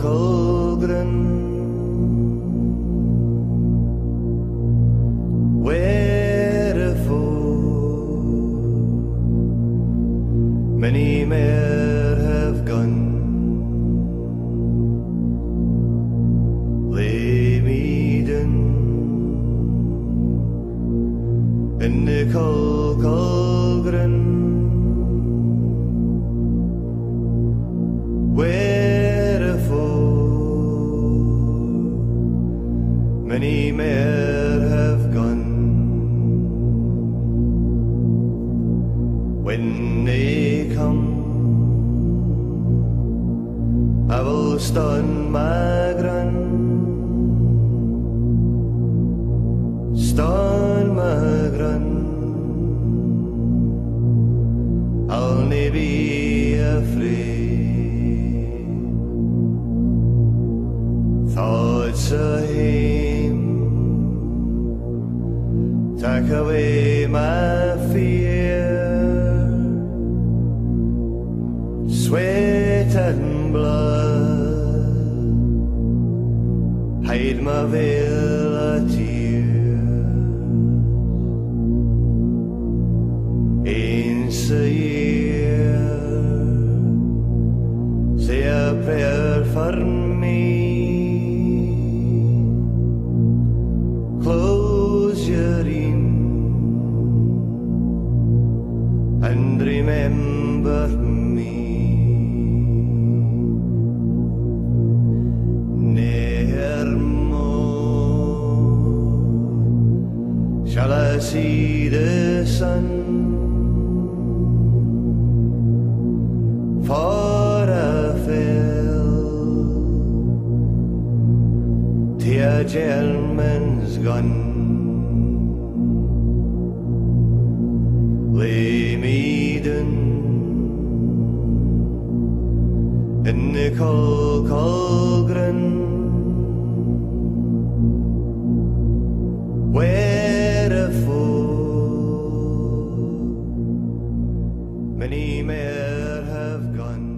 cold grin. Wherefore many more have gone. Lay me down in the cold, cold grin. When they come. I will stand my ground, stand my ground. I'll never be afraid. Thoughts of him take away my fear. And blood hide my veil tears. Eens a year, say a prayer for me. Close your in and remember me. Shall I see the sun. For I fell a gentleman's gun. Lay me down in the cold, cold grin. many men have gone.